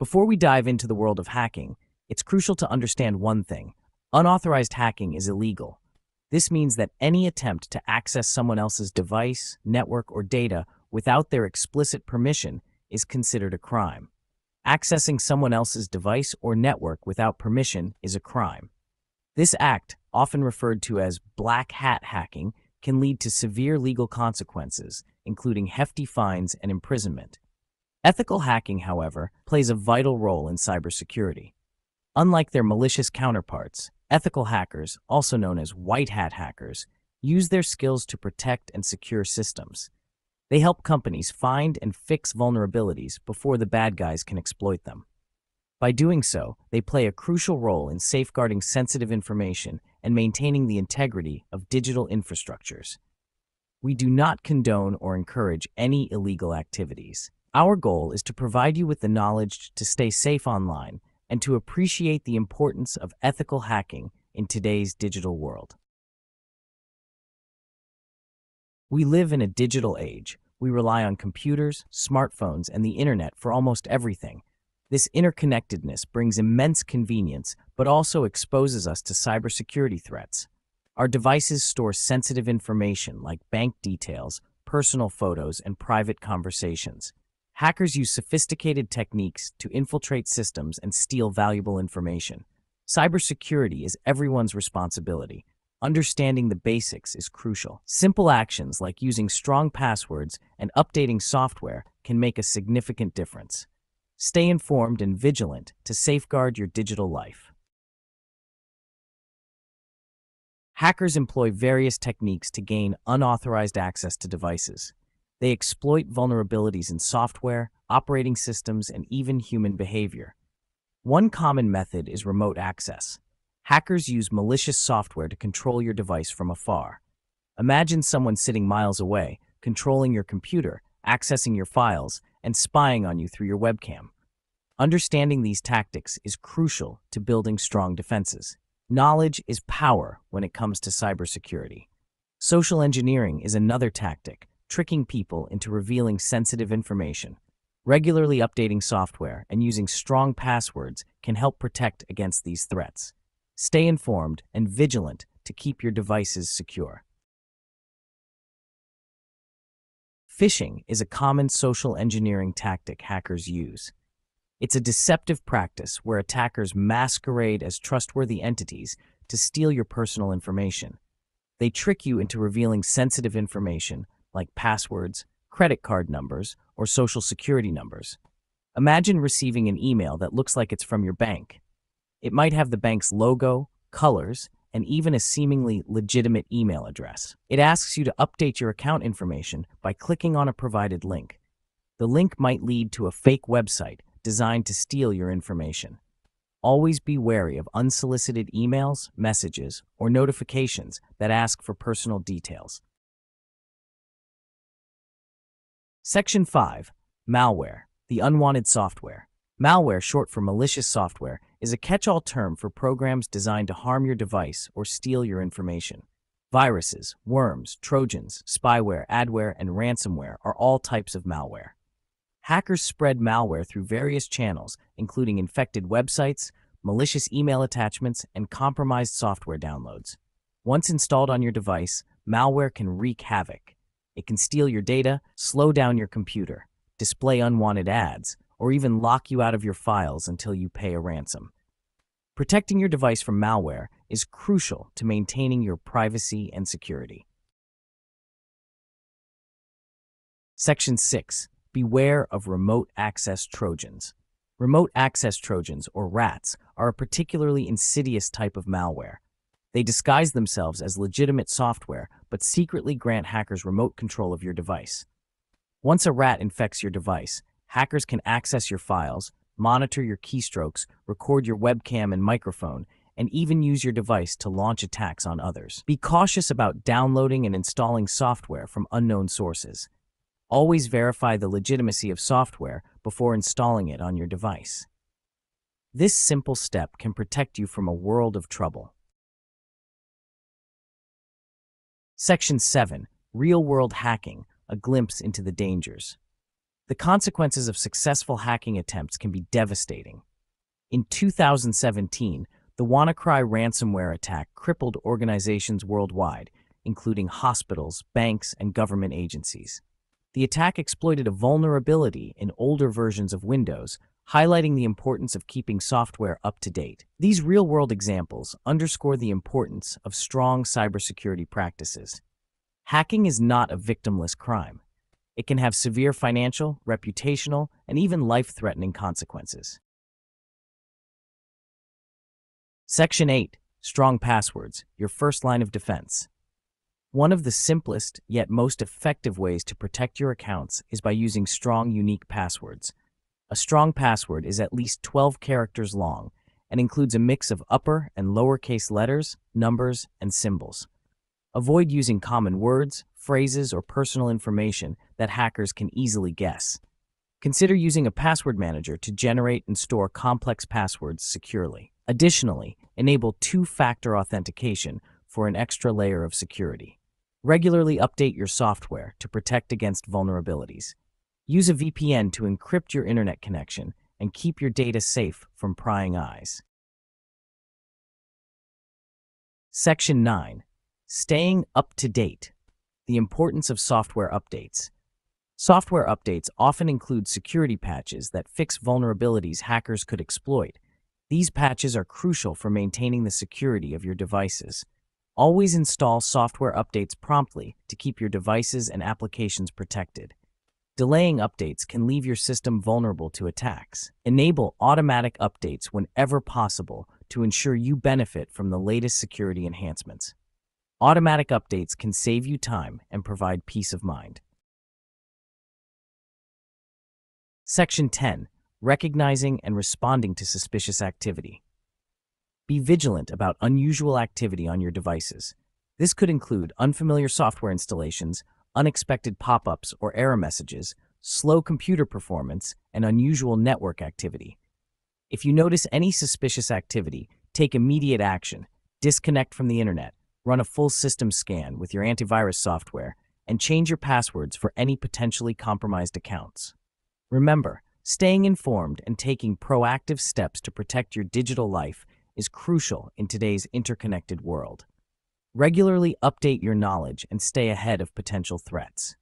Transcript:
Before we dive into the world of hacking, it's crucial to understand one thing. Unauthorized hacking is illegal. This means that any attempt to access someone else's device, network, or data without their explicit permission is considered a crime. Accessing someone else's device or network without permission is a crime. This act, often referred to as black hat hacking, can lead to severe legal consequences, including hefty fines and imprisonment. Ethical hacking, however, plays a vital role in cybersecurity. Unlike their malicious counterparts, ethical hackers, also known as white hat hackers, use their skills to protect and secure systems. They help companies find and fix vulnerabilities before the bad guys can exploit them. By doing so, they play a crucial role in safeguarding sensitive information and maintaining the integrity of digital infrastructures. We do not condone or encourage any illegal activities. Our goal is to provide you with the knowledge to stay safe online and to appreciate the importance of ethical hacking in today's digital world. We live in a digital age. We rely on computers, smartphones, and the internet for almost everything. This interconnectedness brings immense convenience, but also exposes us to cybersecurity threats. Our devices store sensitive information like bank details, personal photos, and private conversations. Hackers use sophisticated techniques to infiltrate systems and steal valuable information. Cybersecurity is everyone's responsibility. Understanding the basics is crucial. Simple actions like using strong passwords and updating software can make a significant difference. Stay informed and vigilant to safeguard your digital life. Hackers employ various techniques to gain unauthorized access to devices. They exploit vulnerabilities in software, operating systems, and even human behavior. One common method is remote access. Hackers use malicious software to control your device from afar. Imagine someone sitting miles away, controlling your computer, accessing your files, and spying on you through your webcam. Understanding these tactics is crucial to building strong defenses. Knowledge is power when it comes to cybersecurity. Social engineering is another tactic, tricking people into revealing sensitive information. Regularly updating software and using strong passwords can help protect against these threats. Stay informed and vigilant to keep your devices secure. Phishing is a common social engineering tactic hackers use. It's a deceptive practice where attackers masquerade as trustworthy entities to steal your personal information. They trick you into revealing sensitive information like passwords, credit card numbers, or social security numbers. Imagine receiving an email that looks like it's from your bank. It might have the bank's logo, colors, and even a seemingly legitimate email address. It asks you to update your account information by clicking on a provided link. The link might lead to a fake website designed to steal your information. Always be wary of unsolicited emails, messages, or notifications that ask for personal details. Section 5. Malware, the unwanted software. Malware, short for malicious software, is a catch-all term for programs designed to harm your device or steal your information. Viruses, worms, trojans, spyware, adware, and ransomware are all types of malware. Hackers spread malware through various channels, including infected websites, malicious email attachments, and compromised software downloads. Once installed on your device, malware can wreak havoc. It can steal your data, slow down your computer, display unwanted ads, or even lock you out of your files until you pay a ransom. Protecting your device from malware is crucial to maintaining your privacy and security. Section 6. Beware of remote access Trojans. Remote access Trojans, or RATs, are a particularly insidious type of malware. They disguise themselves as legitimate software, but secretly grant hackers remote control of your device. Once a rat infects your device, hackers can access your files, monitor your keystrokes, record your webcam and microphone, and even use your device to launch attacks on others. Be cautious about downloading and installing software from unknown sources. Always verify the legitimacy of software before installing it on your device. This simple step can protect you from a world of trouble. Section 7. Real-world hacking, a glimpse into the dangers. The consequences of successful hacking attempts can be devastating. In 2017, the WannaCry ransomware attack crippled organizations worldwide, including hospitals, banks, and government agencies. The attack exploited a vulnerability in older versions of Windows, highlighting the importance of keeping software up to date. These real world examples underscore the importance of strong cybersecurity practices. Hacking is not a victimless crime. It can have severe financial, reputational, and even life threatening consequences. Section 8 Strong Passwords Your First Line of Defense. One of the simplest yet most effective ways to protect your accounts is by using strong, unique passwords. A strong password is at least 12 characters long and includes a mix of upper and lowercase letters, numbers, and symbols. Avoid using common words, phrases, or personal information that hackers can easily guess. Consider using a password manager to generate and store complex passwords securely. Additionally, enable two-factor authentication for an extra layer of security. Regularly update your software to protect against vulnerabilities. Use a VPN to encrypt your internet connection and keep your data safe from prying eyes. Section 9. Staying up to date. The importance of software updates. Software updates often include security patches that fix vulnerabilities hackers could exploit. These patches are crucial for maintaining the security of your devices. Always install software updates promptly to keep your devices and applications protected. Delaying updates can leave your system vulnerable to attacks. Enable automatic updates whenever possible to ensure you benefit from the latest security enhancements. Automatic updates can save you time and provide peace of mind. Section 10 Recognizing and Responding to Suspicious Activity. Be vigilant about unusual activity on your devices. This could include unfamiliar software installations, unexpected pop-ups or error messages, slow computer performance, and unusual network activity. If you notice any suspicious activity, take immediate action. Disconnect from the internet, run a full system scan with your antivirus software, and change your passwords for any potentially compromised accounts. Remember, staying informed and taking proactive steps to protect your digital life is crucial in today's interconnected world. Regularly update your knowledge and stay ahead of potential threats.